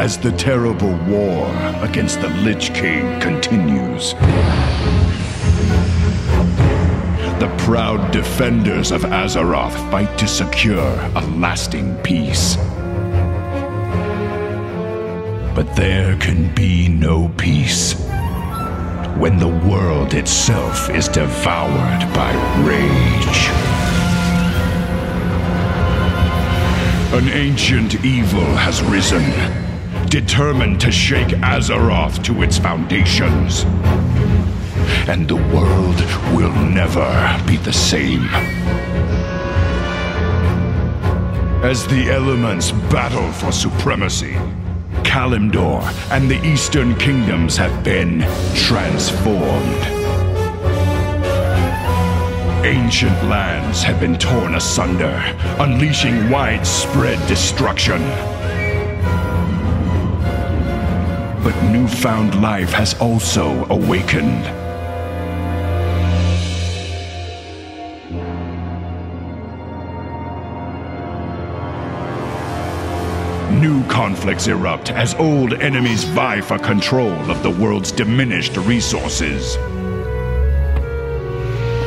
as the terrible war against the Lich King continues. The proud defenders of Azeroth fight to secure a lasting peace. But there can be no peace when the world itself is devoured by rage. An ancient evil has risen, determined to shake Azeroth to its foundations. And the world will never be the same. As the elements battle for supremacy, Kalimdor and the Eastern Kingdoms have been transformed. Ancient lands have been torn asunder, unleashing widespread destruction. But newfound life has also awakened. New conflicts erupt as old enemies vie for control of the world's diminished resources.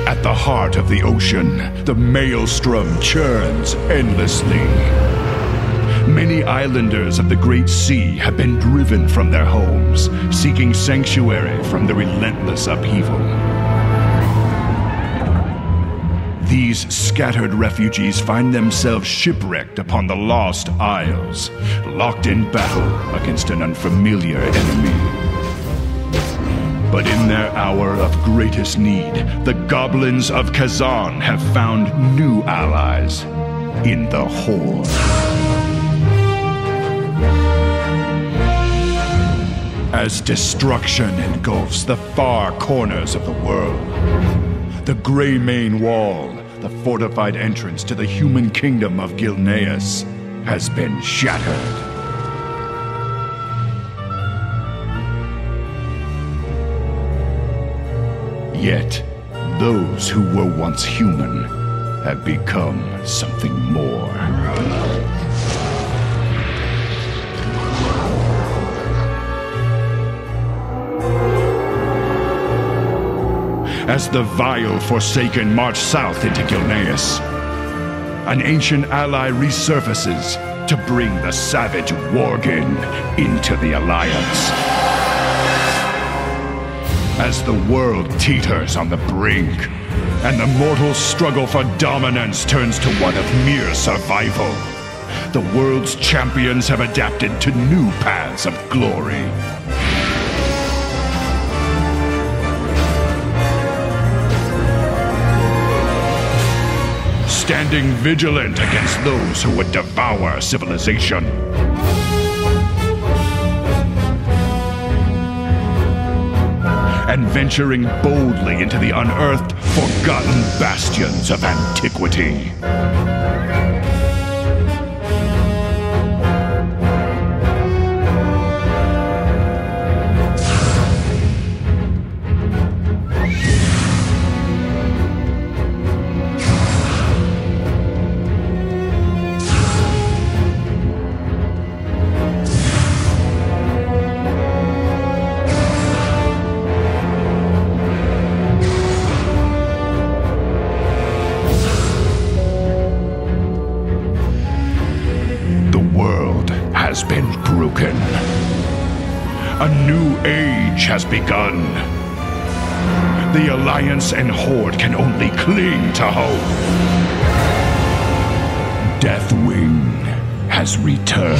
At the heart of the ocean, the maelstrom churns endlessly. Many islanders of the Great Sea have been driven from their homes, seeking sanctuary from the relentless upheaval. These scattered refugees find themselves shipwrecked upon the Lost Isles, locked in battle against an unfamiliar enemy. But in their hour of greatest need, the goblins of Kezan have found new allies in the Horde. As destruction engulfs the far corners of the world, the Greymane Wall, the fortified entrance to the human kingdom of Gilneas, has been shattered. Yet, those who were once human have become something more. As the vile Forsaken march south into Gilneas, an ancient ally resurfaces to bring the savage Worgen into the Alliance. As the world teeters on the brink, and the mortal struggle for dominance turns to one of mere survival, the world's champions have adapted to new paths of glory. Standing vigilant against those who would devour civilization. and venturing boldly into the unearthed, forgotten bastions of antiquity. A new age has begun. The Alliance and Horde can only cling to hope. Deathwing has returned.